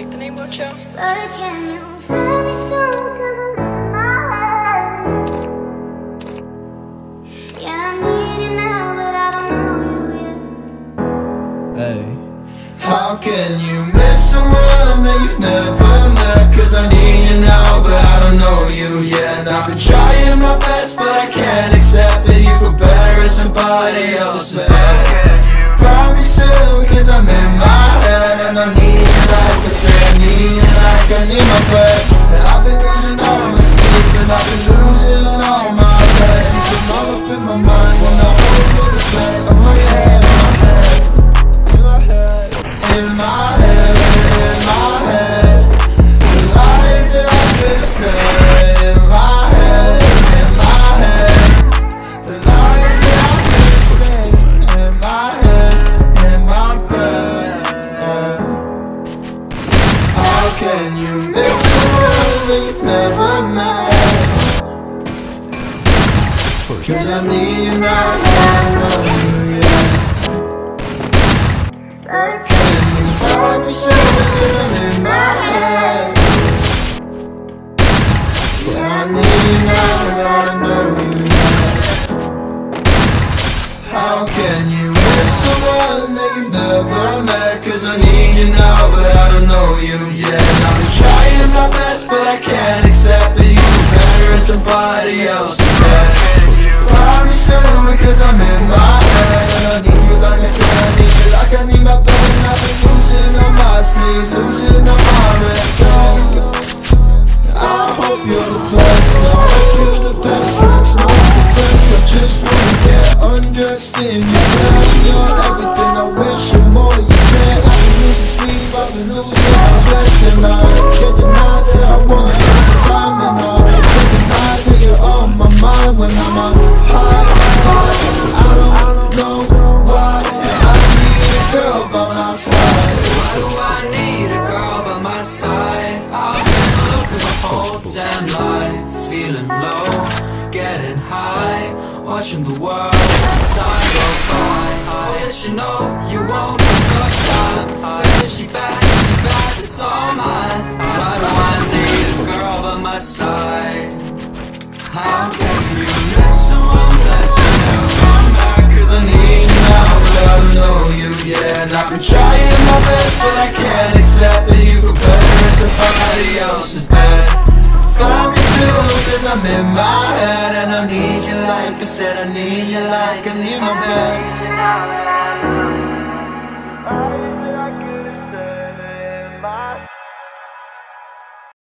like the name you need you now, but I don't know you yet. Hey. How can you miss someone that you've never met? Cause I need you now, but I don't know you yet And I've been trying my best, but I can't accept that you feel better in somebody else's bed Promise soon, cause I'm in my head And I need you like I said, I need you like I need my breath. And I've been losing all my sleep, and I've been losing all my rest. Because I'm all up in my mind, when I hope for the best. I'm like, hey, in my head, in my head, in you someone that you've never met? Cause I need you now, I yeah. Can you find me something in my head? Yeah, I need you now, I know you. How can you miss the one that you've never met? Cause I need you now, but I don't know you sleep, losing Feeling low, getting high Watching the world and time go by. Oh, that you know you won't no time. But she bad, is she bad, it's all mine. Why do I need a girl by my side? How can you miss someone that you never met? Cause I need you now, don't know you yet. And I've been trying my best, but I can't accept that you feel better. In somebody else's I need you like I said, I need you like I need my bed